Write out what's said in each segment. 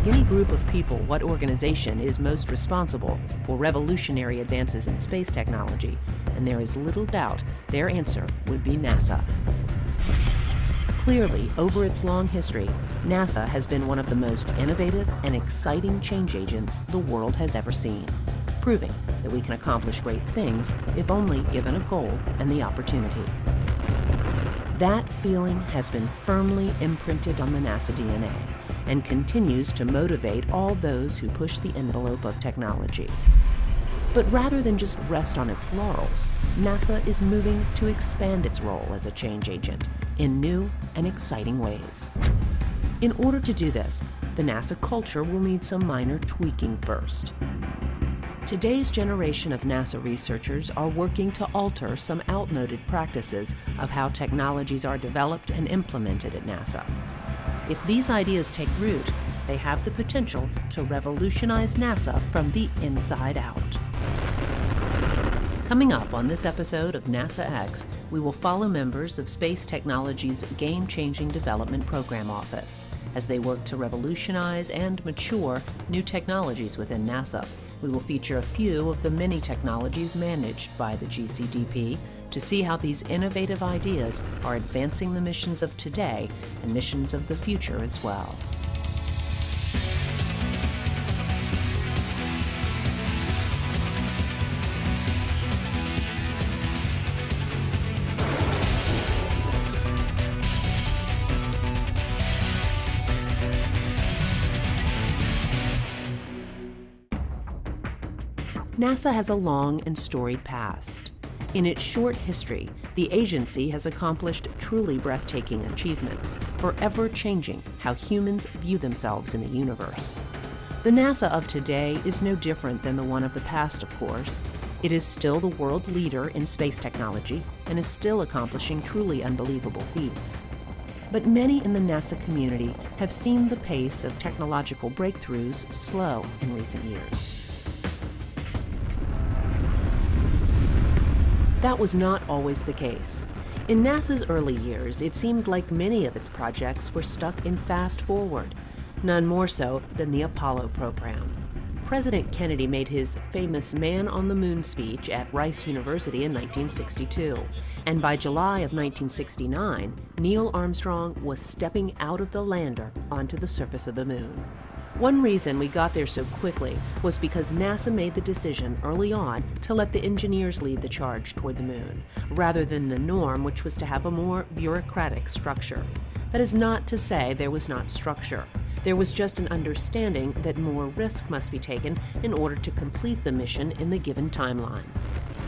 Ask any group of people what organization is most responsible for revolutionary advances in space technology, and there is little doubt their answer would be NASA. Clearly, over its long history, NASA has been one of the most innovative and exciting change agents the world has ever seen, proving that we can accomplish great things if only given a goal and the opportunity. That feeling has been firmly imprinted on the NASA DNA and continues to motivate all those who push the envelope of technology. But rather than just rest on its laurels, NASA is moving to expand its role as a change agent in new and exciting ways. In order to do this, the NASA culture will need some minor tweaking first. Today's generation of NASA researchers are working to alter some outmoded practices of how technologies are developed and implemented at NASA. If these ideas take root, they have the potential to revolutionize NASA from the inside out. Coming up on this episode of NASA X, we will follow members of Space Technology's Game Changing Development Program Office as they work to revolutionize and mature new technologies within NASA. We will feature a few of the many technologies managed by the GCDP to see how these innovative ideas are advancing the missions of today and missions of the future as well. NASA has a long and storied past. In its short history, the agency has accomplished truly breathtaking achievements, forever changing how humans view themselves in the universe. The NASA of today is no different than the one of the past, of course. It is still the world leader in space technology and is still accomplishing truly unbelievable feats. But many in the NASA community have seen the pace of technological breakthroughs slow in recent years. That was not always the case. In NASA's early years, it seemed like many of its projects were stuck in fast forward, none more so than the Apollo program. President Kennedy made his famous Man on the Moon speech at Rice University in 1962, and by July of 1969, Neil Armstrong was stepping out of the lander onto the surface of the moon. One reason we got there so quickly was because NASA made the decision early on to let the engineers lead the charge toward the moon, rather than the norm, which was to have a more bureaucratic structure. That is not to say there was not structure. There was just an understanding that more risk must be taken in order to complete the mission in the given timeline.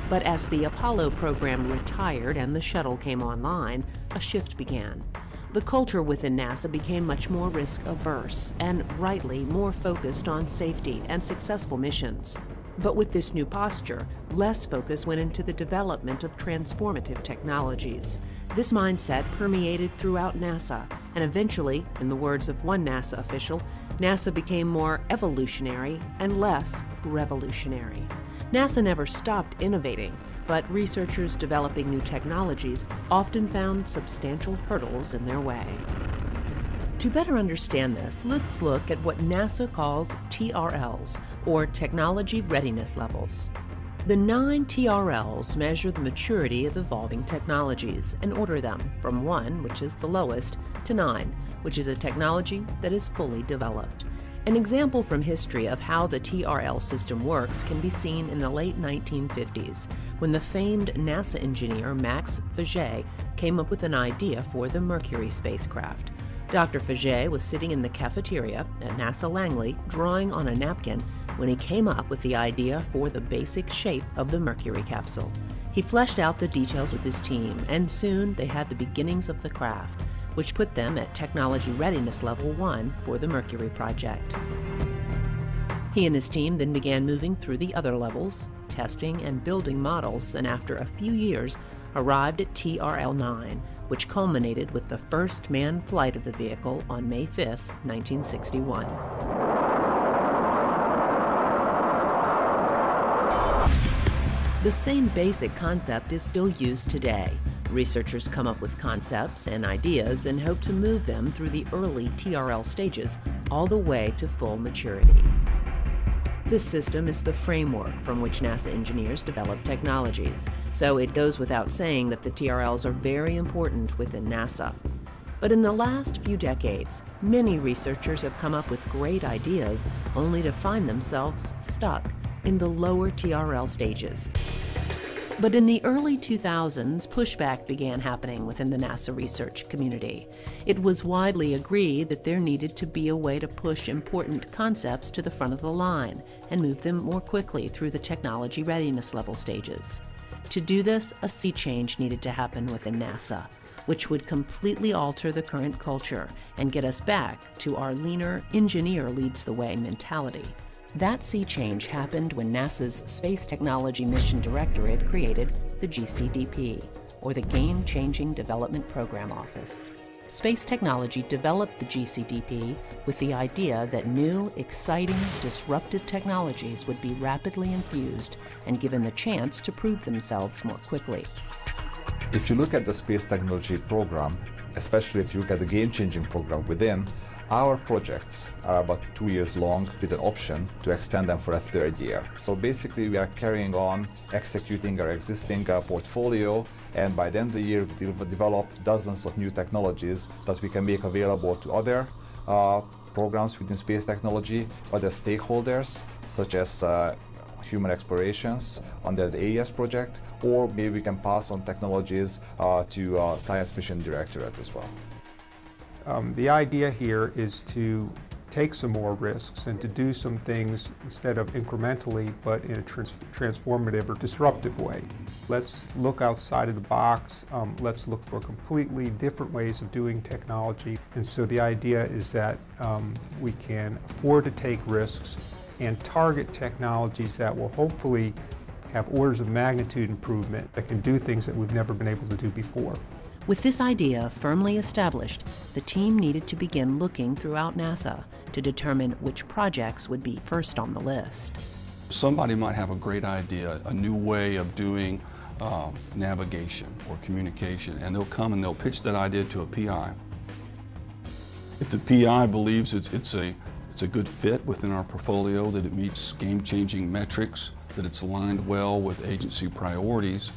But as the Apollo program retired and the shuttle came online, a shift began. The culture within NASA became much more risk averse and rightly more focused on safety and successful missions. But with this new posture, less focus went into the development of transformative technologies. This mindset permeated throughout NASA, and eventually, in the words of one NASA official, NASA became more evolutionary and less revolutionary. NASA never stopped innovating, but researchers developing new technologies often found substantial hurdles in their way. To better understand this, let's look at what NASA calls TRLs, or Technology Readiness Levels. The nine TRLs measure the maturity of evolving technologies and order them from 1, which is the lowest, to 9, which is a technology that is fully developed. An example from history of how the TRL system works can be seen in the late 1950s, when the famed NASA engineer Max Faget came up with an idea for the Mercury spacecraft. Dr. Faget was sitting in the cafeteria at NASA Langley drawing on a napkin when he came up with the idea for the basic shape of the Mercury capsule. He fleshed out the details with his team, and soon they had the beginnings of the craft which put them at Technology Readiness Level 1 for the Mercury project. He and his team then began moving through the other levels, testing and building models, and after a few years, arrived at TRL 9, which culminated with the first manned flight of the vehicle on May 5, 1961. The same basic concept is still used today Researchers come up with concepts and ideas and hope to move them through the early TRL stages all the way to full maturity. This system is the framework from which NASA engineers develop technologies, so it goes without saying that the TRLs are very important within NASA. But in the last few decades, many researchers have come up with great ideas only to find themselves stuck in the lower TRL stages. But in the early 2000s, pushback began happening within the NASA research community. It was widely agreed that there needed to be a way to push important concepts to the front of the line and move them more quickly through the technology readiness level stages. To do this, a sea change needed to happen within NASA, which would completely alter the current culture and get us back to our leaner, engineer leads the way mentality. That sea change happened when NASA's Space Technology Mission Directorate created the GCDP, or the Game Changing Development Program Office. Space Technology developed the GCDP with the idea that new, exciting, disruptive technologies would be rapidly infused and given the chance to prove themselves more quickly. If you look at the space technology program, especially if you look at the game-changing program within, our projects are about two years long with an option to extend them for a third year. So basically we are carrying on executing our existing uh, portfolio and by the end of the year we develop dozens of new technologies that we can make available to other uh, programs within space technology, other stakeholders such as uh, human explorations under the AES project, or maybe we can pass on technologies uh, to uh, Science Mission Directorate as well. Um, the idea here is to take some more risks and to do some things instead of incrementally, but in a trans transformative or disruptive way. Let's look outside of the box. Um, let's look for completely different ways of doing technology. And so the idea is that um, we can afford to take risks and target technologies that will hopefully have orders of magnitude improvement that can do things that we've never been able to do before. With this idea firmly established, the team needed to begin looking throughout NASA to determine which projects would be first on the list. Somebody might have a great idea, a new way of doing uh, navigation or communication, and they'll come and they'll pitch that idea to a PI. If the PI believes it's, it's, a, it's a good fit within our portfolio, that it meets game-changing metrics, that it's aligned well with agency priorities,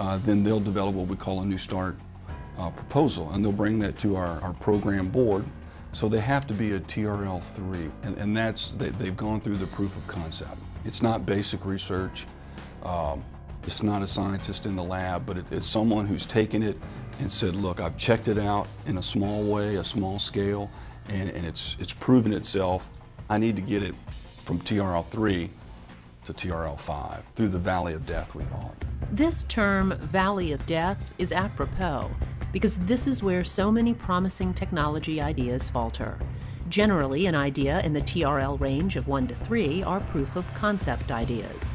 uh, then they'll develop what we call a new start uh, proposal and they'll bring that to our, our program board. So they have to be a TRL3 and, and that's, they, they've gone through the proof of concept. It's not basic research. Um, it's not a scientist in the lab, but it, it's someone who's taken it and said, look, I've checked it out in a small way, a small scale, and, and it's, it's proven itself. I need to get it from TRL3 to TRL5 through the Valley of Death, we call it. This term, Valley of Death, is apropos because this is where so many promising technology ideas falter. Generally, an idea in the TRL range of 1 to 3 are proof of concept ideas.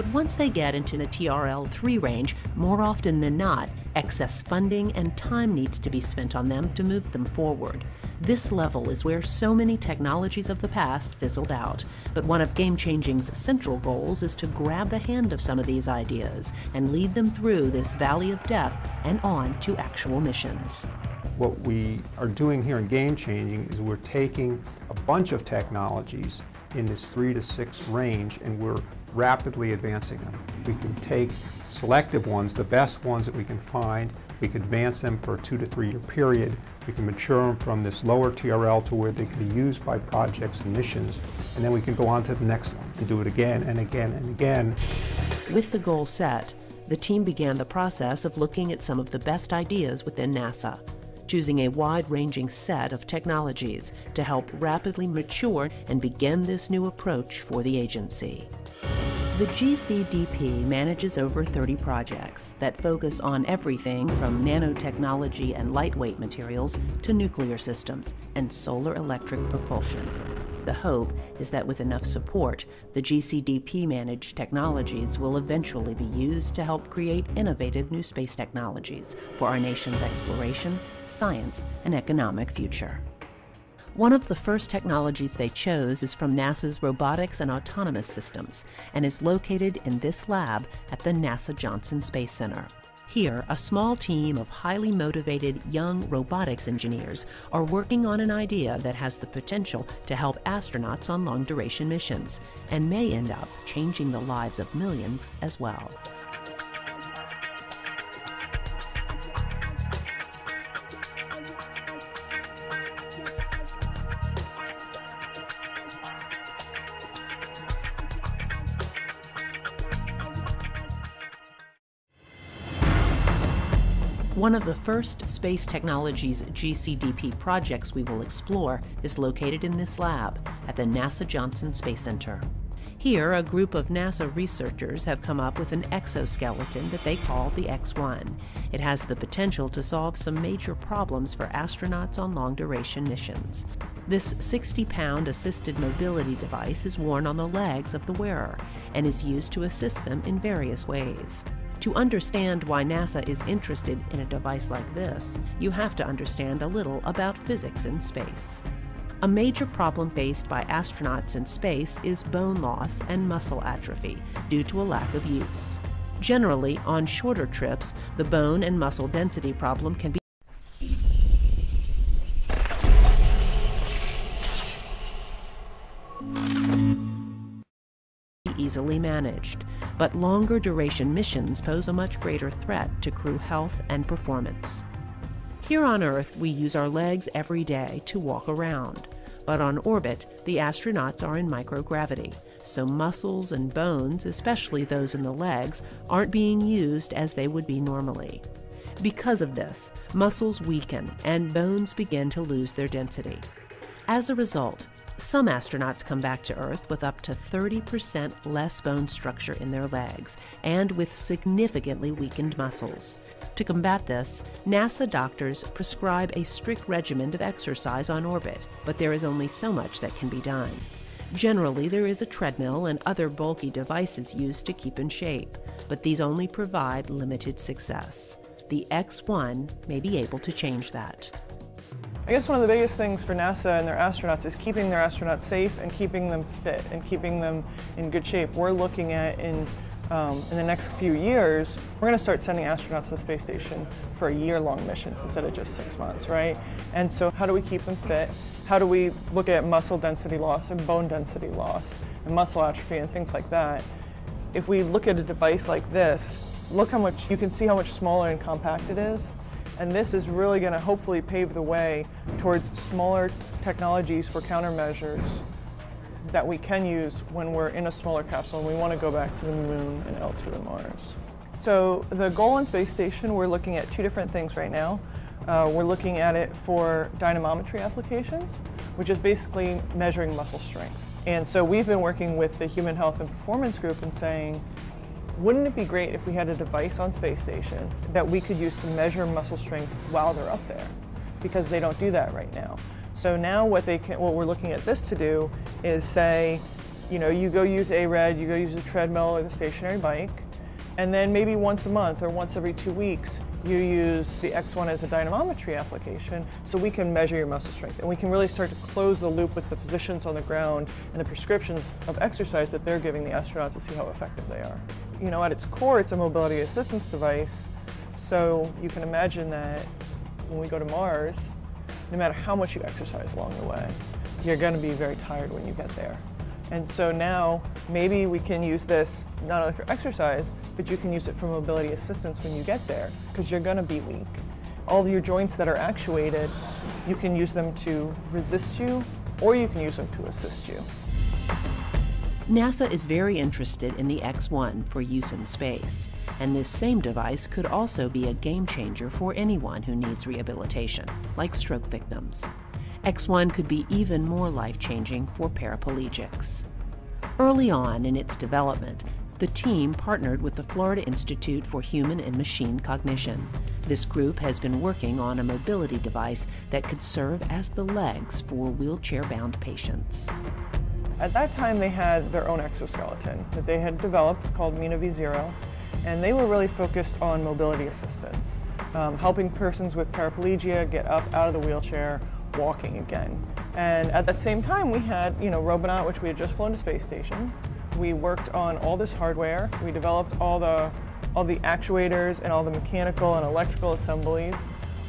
But once they get into the TRL 3 range, more often than not, excess funding and time needs to be spent on them to move them forward. This level is where so many technologies of the past fizzled out, but one of Game Changing's central goals is to grab the hand of some of these ideas and lead them through this valley of death and on to actual missions. What we are doing here in Game Changing is we're taking a bunch of technologies in this three to six range and we're rapidly advancing them. We can take selective ones, the best ones that we can find, we can advance them for a two to three year period. We can mature them from this lower TRL to where they can be used by projects and missions, and then we can go on to the next one and do it again and again and again. With the goal set, the team began the process of looking at some of the best ideas within NASA, choosing a wide-ranging set of technologies to help rapidly mature and begin this new approach for the agency. The GCDP manages over 30 projects that focus on everything from nanotechnology and lightweight materials to nuclear systems and solar electric propulsion. The hope is that with enough support, the GCDP managed technologies will eventually be used to help create innovative new space technologies for our nation's exploration, science, and economic future. One of the first technologies they chose is from NASA's Robotics and Autonomous Systems and is located in this lab at the NASA Johnson Space Center. Here, a small team of highly motivated young robotics engineers are working on an idea that has the potential to help astronauts on long duration missions and may end up changing the lives of millions as well. One of the first Space Technologies GCDP projects we will explore is located in this lab at the NASA Johnson Space Center. Here, a group of NASA researchers have come up with an exoskeleton that they call the X1. It has the potential to solve some major problems for astronauts on long duration missions. This 60 pound assisted mobility device is worn on the legs of the wearer and is used to assist them in various ways. To understand why NASA is interested in a device like this, you have to understand a little about physics in space. A major problem faced by astronauts in space is bone loss and muscle atrophy due to a lack of use. Generally, on shorter trips, the bone and muscle density problem can be easily managed, but longer duration missions pose a much greater threat to crew health and performance. Here on Earth, we use our legs every day to walk around, but on orbit, the astronauts are in microgravity, so muscles and bones, especially those in the legs, aren't being used as they would be normally. Because of this, muscles weaken and bones begin to lose their density. As a result, some astronauts come back to Earth with up to 30% less bone structure in their legs and with significantly weakened muscles. To combat this, NASA doctors prescribe a strict regimen of exercise on orbit, but there is only so much that can be done. Generally, there is a treadmill and other bulky devices used to keep in shape, but these only provide limited success. The X1 may be able to change that. I guess one of the biggest things for NASA and their astronauts is keeping their astronauts safe and keeping them fit and keeping them in good shape. We're looking at in um, in the next few years, we're going to start sending astronauts to the space station for year-long missions instead of just six months, right? And so how do we keep them fit? How do we look at muscle density loss and bone density loss and muscle atrophy and things like that? If we look at a device like this, look how much, you can see how much smaller and compact it is. And this is really going to hopefully pave the way towards smaller technologies for countermeasures that we can use when we're in a smaller capsule and we want to go back to the moon and L2 and Mars. So the goal on space station, we're looking at two different things right now. Uh, we're looking at it for dynamometry applications, which is basically measuring muscle strength. And so we've been working with the Human Health and Performance Group and saying, wouldn't it be great if we had a device on space station that we could use to measure muscle strength while they're up there? Because they don't do that right now. So now what they can, what we're looking at this to do is say, you know, you go use ARED, you go use a treadmill or the stationary bike, and then maybe once a month or once every two weeks, you use the X1 as a dynamometry application so we can measure your muscle strength. And we can really start to close the loop with the physicians on the ground and the prescriptions of exercise that they're giving the astronauts to see how effective they are. You know, at its core, it's a mobility assistance device. So you can imagine that when we go to Mars, no matter how much you exercise along the way, you're going to be very tired when you get there. And so now maybe we can use this not only for exercise, but you can use it for mobility assistance when you get there because you're going to be weak. All your joints that are actuated, you can use them to resist you or you can use them to assist you. NASA is very interested in the X1 for use in space, and this same device could also be a game changer for anyone who needs rehabilitation, like stroke victims. X1 could be even more life changing for paraplegics. Early on in its development, the team partnered with the Florida Institute for Human and Machine Cognition. This group has been working on a mobility device that could serve as the legs for wheelchair bound patients. At that time, they had their own exoskeleton that they had developed called Mina V0, and they were really focused on mobility assistance, um, helping persons with paraplegia get up out of the wheelchair walking again. And at the same time, we had, you know, Robonaut, which we had just flown to space station. We worked on all this hardware. We developed all the all the actuators and all the mechanical and electrical assemblies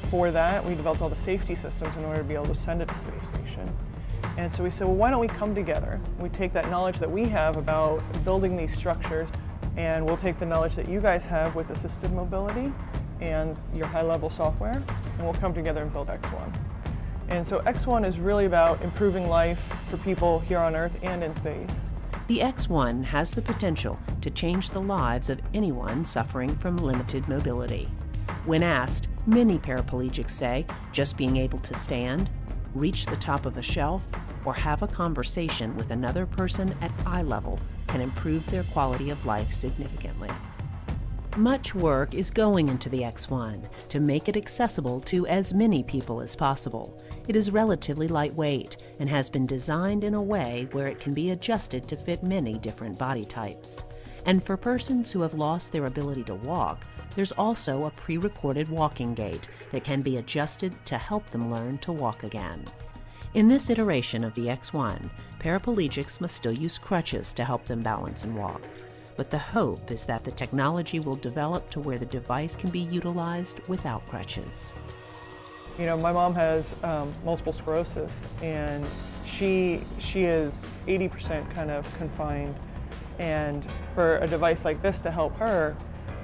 for that. We developed all the safety systems in order to be able to send it to space station. And so we said, well, why don't we come together? We take that knowledge that we have about building these structures, and we'll take the knowledge that you guys have with assisted mobility and your high-level software, and we'll come together and build X1. And so X1 is really about improving life for people here on Earth and in space. The X1 has the potential to change the lives of anyone suffering from limited mobility. When asked, many paraplegics say just being able to stand, reach the top of a shelf, or have a conversation with another person at eye level can improve their quality of life significantly. Much work is going into the X1 to make it accessible to as many people as possible. It is relatively lightweight and has been designed in a way where it can be adjusted to fit many different body types. And for persons who have lost their ability to walk, there's also a pre recorded walking gait that can be adjusted to help them learn to walk again. In this iteration of the X1, paraplegics must still use crutches to help them balance and walk. But the hope is that the technology will develop to where the device can be utilized without crutches. You know, my mom has um, multiple sclerosis, and she she is 80% kind of confined. And for a device like this to help her,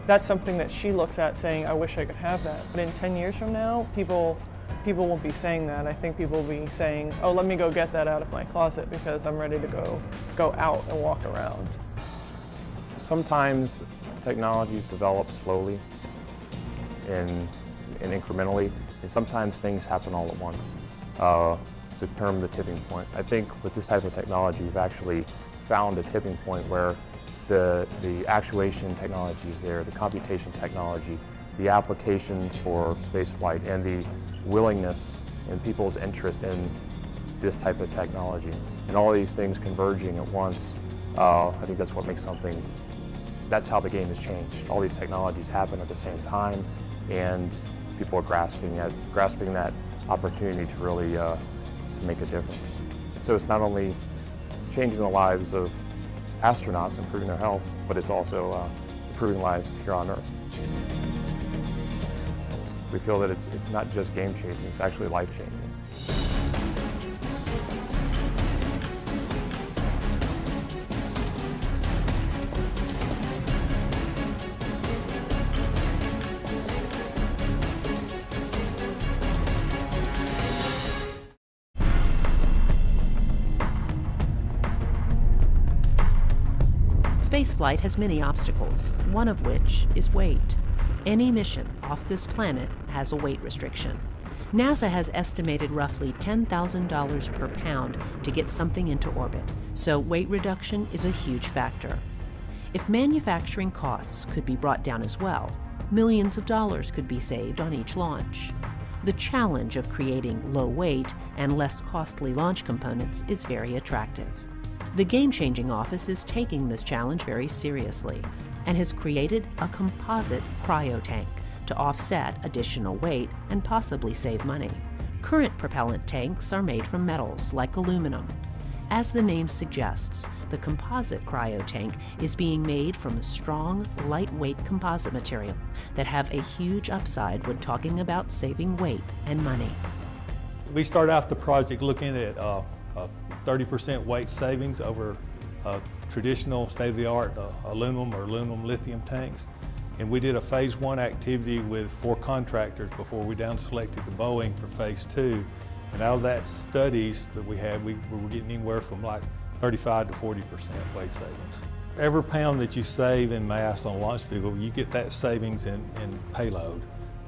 that's something that she looks at saying, I wish I could have that. But in 10 years from now, people people won't be saying that. I think people will be saying, oh, let me go get that out of my closet because I'm ready to go, go out and walk around. Sometimes technologies develop slowly and, and incrementally, and sometimes things happen all at once. Uh, it's a term the tipping point. I think with this type of technology, we've actually found a tipping point where the, the actuation technology is there, the computation technology, the applications for spaceflight, and the willingness and people's interest in this type of technology. And all these things converging at once, uh, I think that's what makes something, that's how the game has changed. All these technologies happen at the same time, and people are grasping grasping that opportunity to really uh, to make a difference. So it's not only changing the lives of astronauts, improving their health, but it's also uh, improving lives here on Earth. We feel that it's, it's not just game changing, it's actually life Spaceflight has many obstacles, one of which is weight. Any mission off this planet has a weight restriction. NASA has estimated roughly $10,000 per pound to get something into orbit, so weight reduction is a huge factor. If manufacturing costs could be brought down as well, millions of dollars could be saved on each launch. The challenge of creating low weight and less costly launch components is very attractive. The Game Changing Office is taking this challenge very seriously and has created a composite cryo tank to offset additional weight and possibly save money. Current propellant tanks are made from metals like aluminum. As the name suggests, the composite cryo tank is being made from a strong, lightweight composite material that have a huge upside when talking about saving weight and money. We start out the project looking at uh, 30% weight savings over uh, traditional state-of-the-art uh, aluminum or aluminum lithium tanks. And we did a phase one activity with four contractors before we down selected the Boeing for phase two. And out of that studies that we had, we, we were getting anywhere from like 35 to 40% weight savings. Every pound that you save in mass on a launch vehicle, you get that savings in, in payload.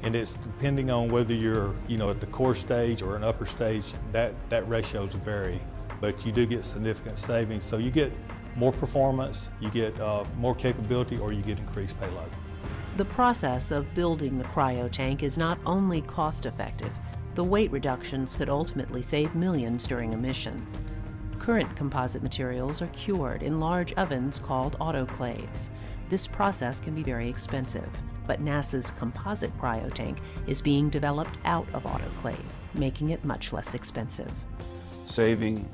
And it's depending on whether you're, you know, at the core stage or an upper stage, that, that ratios vary. But you do get significant savings. So you get more performance, you get uh, more capability, or you get increased payload. The process of building the cryo tank is not only cost effective, the weight reductions could ultimately save millions during a mission. Current composite materials are cured in large ovens called autoclaves. This process can be very expensive, but NASA's composite cryo tank is being developed out of autoclave, making it much less expensive. Saving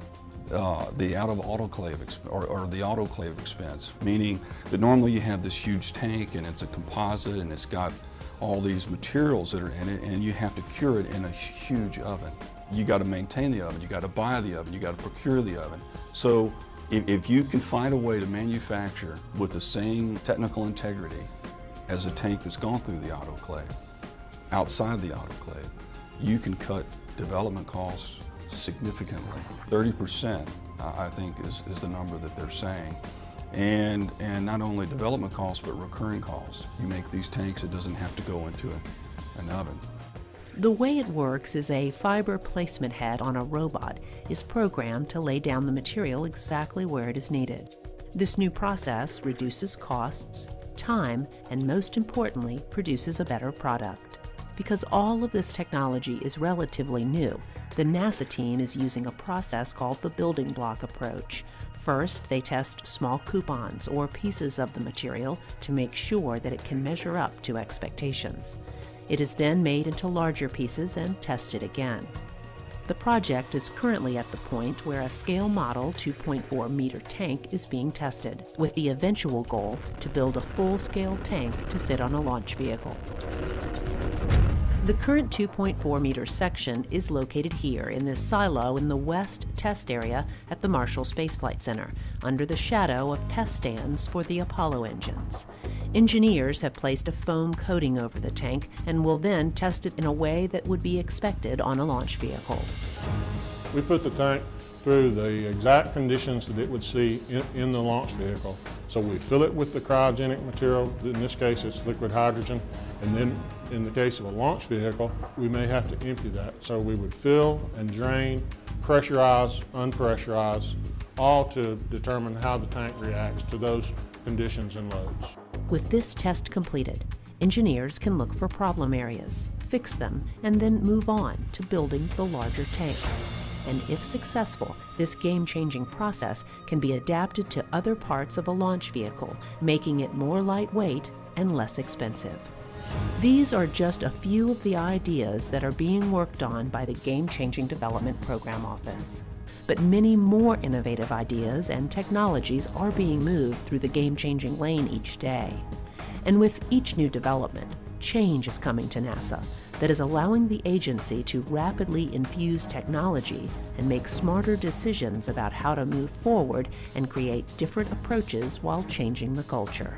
uh, the out of autoclave or, or, the autoclave expense, meaning that normally you have this huge tank and it's a composite and it's got all these materials that are in it and you have to cure it in a huge oven. You got to maintain the oven, you got to buy the oven, you got to procure the oven. So if, if you can find a way to manufacture with the same technical integrity as a tank that's gone through the autoclave, outside the autoclave, you can cut development costs significantly. 30%, I think, is, is the number that they're saying. And, and not only development costs, but recurring costs. You make these tanks, it doesn't have to go into a, an oven. The way it works is a fiber placement head on a robot is programmed to lay down the material exactly where it is needed. This new process reduces costs, time, and most importantly, produces a better product. Because all of this technology is relatively new, the NASA team is using a process called the building block approach. First, they test small coupons or pieces of the material to make sure that it can measure up to expectations. It is then made into larger pieces and tested again. The project is currently at the point where a scale model 2.4 meter tank is being tested, with the eventual goal to build a full scale tank to fit on a launch vehicle. The current 2.4 meter section is located here in this silo in the west test area at the Marshall Space Flight Center, under the shadow of test stands for the Apollo engines. Engineers have placed a foam coating over the tank and will then test it in a way that would be expected on a launch vehicle. We put the tank through the exact conditions that it would see in, in, the launch vehicle. So we fill it with the cryogenic material, in this case it's liquid hydrogen, and then in the case of a launch vehicle, we may have to empty that. So we would fill and drain, pressurize, unpressurize, all to determine how the tank reacts to those conditions and loads. With this test completed, engineers can look for problem areas, fix them, and then move on to building the larger tanks. And if successful, this game-changing process can be adapted to other parts of a launch vehicle, making it more lightweight and less expensive. These are just a few of the ideas that are being worked on by the Game Changing Development Program Office. But many more innovative ideas and technologies are being moved through the game changing lane each day. And with each new development, change is coming to NASA that is allowing the agency to rapidly infuse technology and make smarter decisions about how to move forward and create different approaches while changing the culture.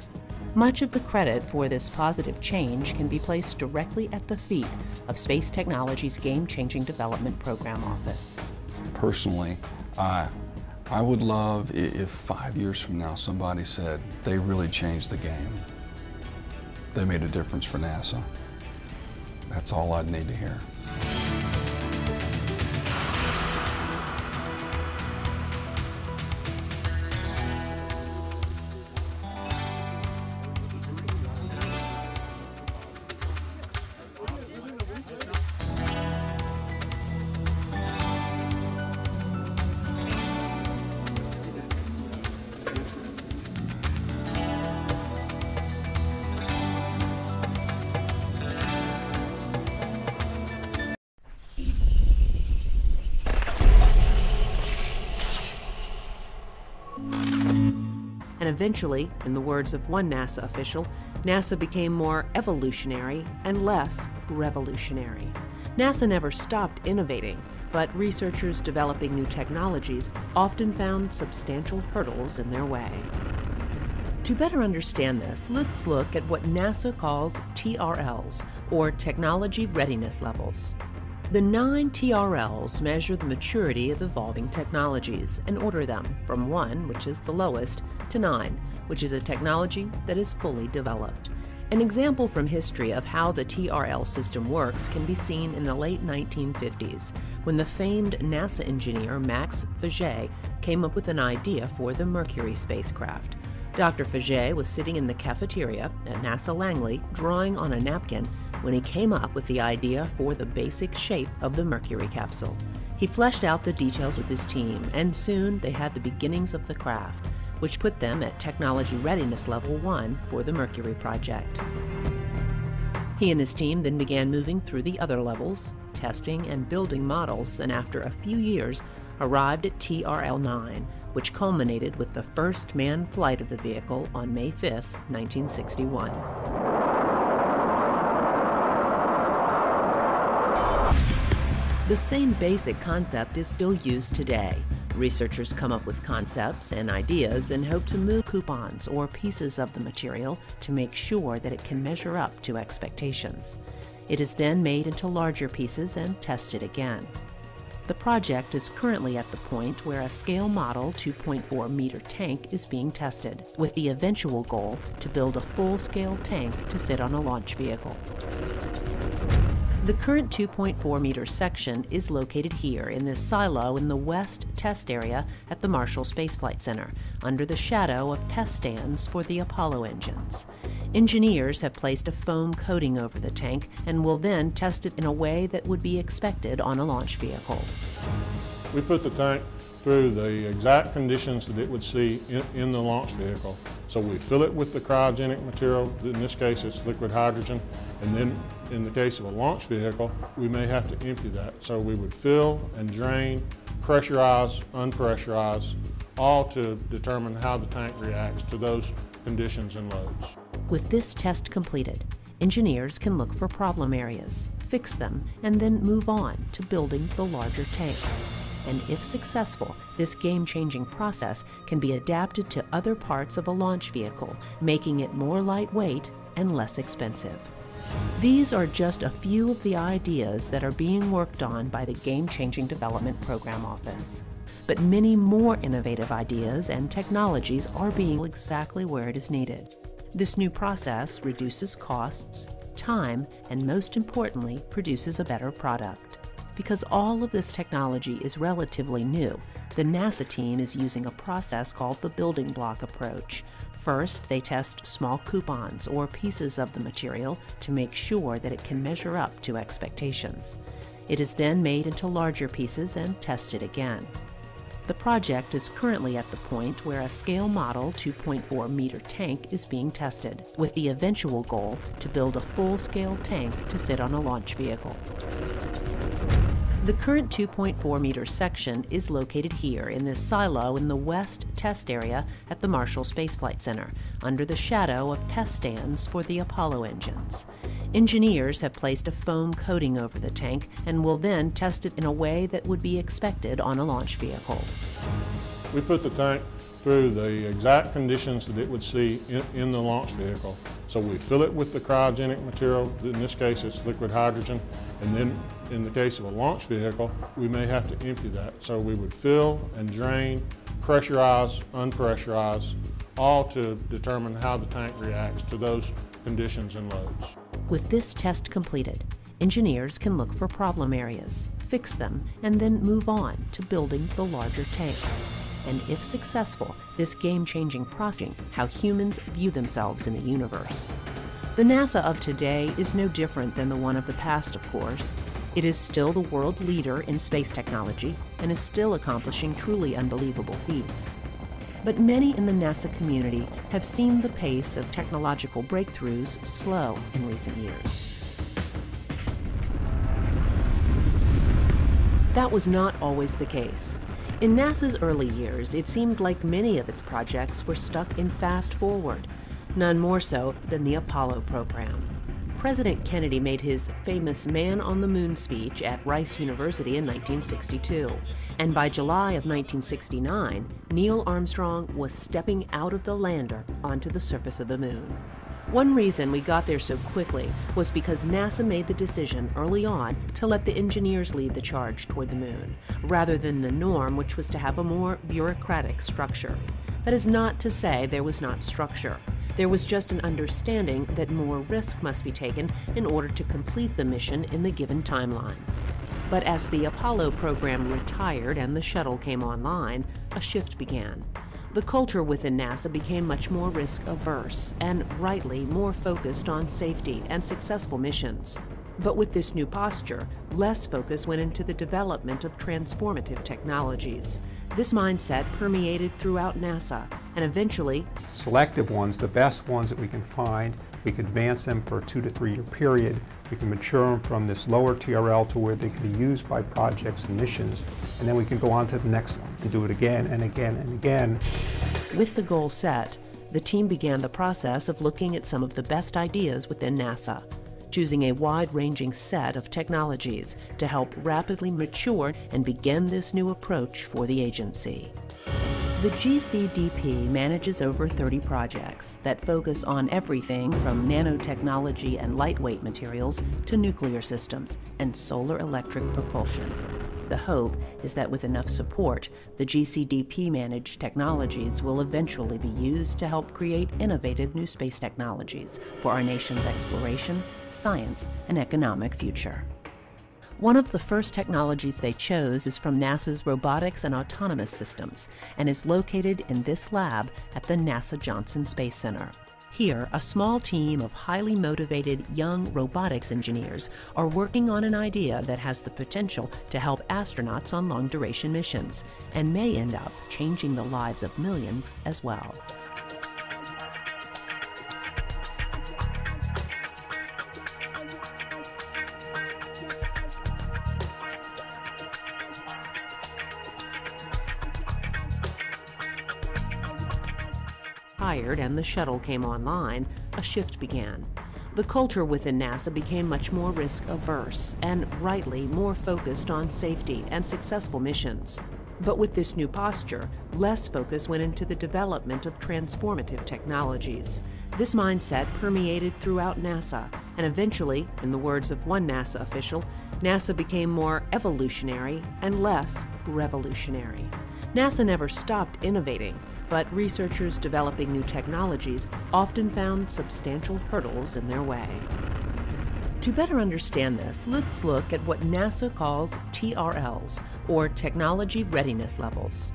Much of the credit for this positive change can be placed directly at the feet of Space Technology's Game Changing Development Program Office. Personally, I, I would love if five years from now somebody said they really changed the game. They made a difference for NASA. That's all I'd need to hear. And eventually, in the words of one NASA official, NASA became more evolutionary and less revolutionary. NASA never stopped innovating, but researchers developing new technologies often found substantial hurdles in their way. To better understand this, let's look at what NASA calls TRLs, or Technology Readiness Levels. The nine TRLs measure the maturity of evolving technologies and order them from 1, which is the lowest, to 9, which is a technology that is fully developed. An example from history of how the TRL system works can be seen in the late 1950s, when the famed NASA engineer Max Faget came up with an idea for the Mercury spacecraft. Dr. Faget was sitting in the cafeteria at NASA Langley drawing on a napkin when he came up with the idea for the basic shape of the Mercury capsule. He fleshed out the details with his team, and soon they had the beginnings of the craft, which put them at Technology Readiness Level 1 for the Mercury project. He and his team then began moving through the other levels, testing and building models, and after a few years, arrived at TRL 9, which culminated with the first manned flight of the vehicle on May 5, 1961. The same basic concept is still used today. Researchers come up with concepts and ideas and hope to move coupons or pieces of the material to make sure that it can measure up to expectations. It is then made into larger pieces and tested again. The project is currently at the point where a scale model 2.4 meter tank is being tested, with the eventual goal to build a full scale tank to fit on a launch vehicle. The current 2.4 meter section is located here in this silo in the west test area at the Marshall Space Flight Center, under the shadow of test stands for the Apollo engines. Engineers have placed a foam coating over the tank and will then test it in a way that would be expected on a launch vehicle. We put the tank through the exact conditions that it would see in, in, the launch vehicle. So we fill it with the cryogenic material, in this case it's liquid hydrogen, and then in the case of a launch vehicle, we may have to empty that. So we would fill and drain, pressurize, unpressurize, all to determine how the tank reacts to those conditions and loads. With this test completed, engineers can look for problem areas, fix them, and then move on to building the larger tanks and if successful, this game-changing process can be adapted to other parts of a launch vehicle, making it more lightweight and less expensive. These are just a few of the ideas that are being worked on by the Game Changing Development Program Office. But many more innovative ideas and technologies are being exactly where it is needed. This new process reduces costs, time, and most importantly, produces a better product. Because all of this technology is relatively new, the NASA team is using a process called the building block approach. First, they test small coupons or pieces of the material to make sure that it can measure up to expectations. It is then made into larger pieces and tested again. The project is currently at the point where a scale model 2.4 meter tank is being tested, with the eventual goal to build a full scale tank to fit on a launch vehicle. The current 2.4 meter section is located here in this silo in the west test area at the Marshall Space Flight Center, under the shadow of test stands for the Apollo engines. Engineers have placed a foam coating over the tank and will then test it in a way that would be expected on a launch vehicle. We put the tank through the exact conditions that it would see in, in, the launch vehicle. So we fill it with the cryogenic material, in this case it's liquid hydrogen, and then in the case of a launch vehicle, we may have to empty that. So we would fill and drain, pressurize, unpressurize, all to determine how the tank reacts to those conditions and loads. With this test completed, engineers can look for problem areas, fix them, and then move on to building the larger tanks and if successful, this game-changing process how humans view themselves in the universe. The NASA of today is no different than the one of the past, of course. It is still the world leader in space technology and is still accomplishing truly unbelievable feats. But many in the NASA community have seen the pace of technological breakthroughs slow in recent years. That was not always the case. In NASA's early years, it seemed like many of its projects were stuck in fast forward, none more so than the Apollo program. President Kennedy made his famous Man on the Moon speech at Rice University in 1962, and by July of 1969, Neil Armstrong was stepping out of the lander onto the surface of the moon. One reason we got there so quickly was because NASA made the decision early on to let the engineers lead the charge toward the moon, rather than the norm, which was to have a more bureaucratic structure. That is not to say there was not structure. There was just an understanding that more risk must be taken in order to complete the mission in the given timeline. But as the Apollo program retired and the shuttle came online, a shift began. The culture within NASA became much more risk averse and, rightly, more focused on safety and successful missions. But with this new posture, less focus went into the development of transformative technologies. This mindset permeated throughout NASA and eventually selective ones, the best ones that we can find, We can advance them for a two to three year period. We can mature them from this lower TRL to where they can be used by projects and missions. And then we can go on to the next one and do it again and again and again. With the goal set, the team began the process of looking at some of the best ideas within NASA, choosing a wide ranging set of technologies to help rapidly mature and begin this new approach for the agency. The GCDP manages over 30 projects that focus on everything from nanotechnology and lightweight materials to nuclear systems and solar electric propulsion. The hope is that with enough support, the GCDP managed technologies will eventually be used to help create innovative new space technologies for our nation's exploration, science, and economic future. One of the first technologies they chose is from NASA's Robotics and Autonomous Systems and is located in this lab at the NASA Johnson Space Center. Here, a small team of highly motivated young robotics engineers are working on an idea that has the potential to help astronauts on long duration missions and may end up changing the lives of millions as well. Hired and the shuttle came online, a shift began. The culture within NASA became much more risk averse and, rightly, more focused on safety and successful missions. But with this new posture, less focus went into the development of transformative technologies. This mindset permeated throughout NASA, and eventually, in the words of one NASA official, NASA became more evolutionary and less revolutionary. NASA never stopped innovating, but researchers developing new technologies often found substantial hurdles in their way. To better understand this, let's look at what NASA calls TRLs, or Technology Readiness Levels.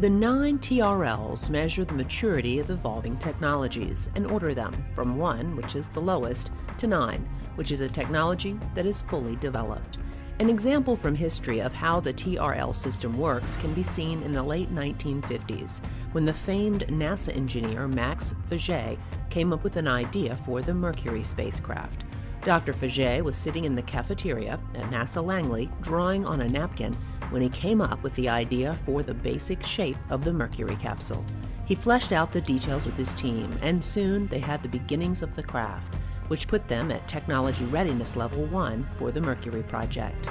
The nine TRLs measure the maturity of evolving technologies and order them from 1, which is the lowest, to 9, which is a technology that is fully developed. An example from history of how the TRL system works can be seen in the late 1950s, when the famed NASA engineer Max Faget came up with an idea for the Mercury spacecraft. Dr. Faget was sitting in the cafeteria at NASA Langley drawing on a napkin when he came up with the idea for the basic shape of the Mercury capsule. He fleshed out the details with his team, and soon they had the beginnings of the craft which put them at Technology Readiness Level 1 for the Mercury project.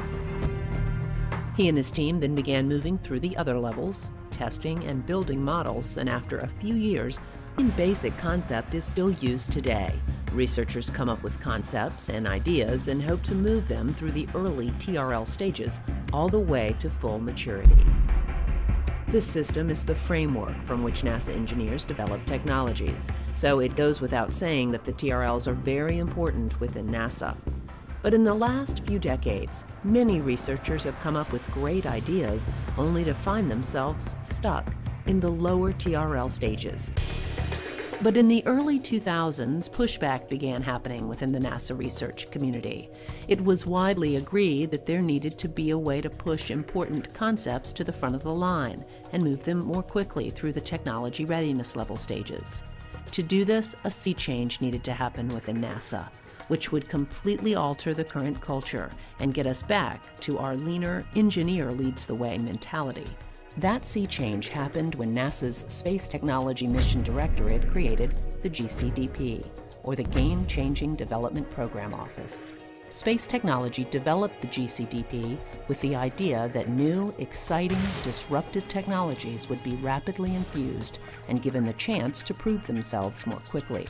He and his team then began moving through the other levels, testing and building models, and after a few years, the basic concept is still used today. Researchers come up with concepts and ideas and hope to move them through the early TRL stages all the way to full maturity. This system is the framework from which NASA engineers develop technologies, so it goes without saying that the TRLs are very important within NASA. But in the last few decades, many researchers have come up with great ideas only to find themselves stuck in the lower TRL stages. But in the early 2000s, pushback began happening within the NASA research community. It was widely agreed that there needed to be a way to push important concepts to the front of the line and move them more quickly through the technology readiness level stages. To do this, a sea change needed to happen within NASA, which would completely alter the current culture and get us back to our leaner, engineer leads the way mentality. That sea change happened when NASA's Space Technology Mission Directorate created the GCDP, or the Game Changing Development Program Office. Space Technology developed the GCDP with the idea that new, exciting, disruptive technologies would be rapidly infused and given the chance to prove themselves more quickly.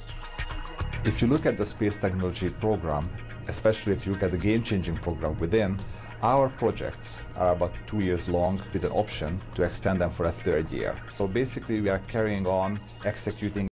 If you look at the Space Technology Program, especially if you look at the game-changing program within, our projects are about two years long with an option to extend them for a third year. So basically we are carrying on executing